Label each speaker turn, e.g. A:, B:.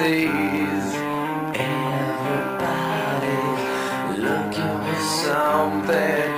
A: space. Everybody's looking for something.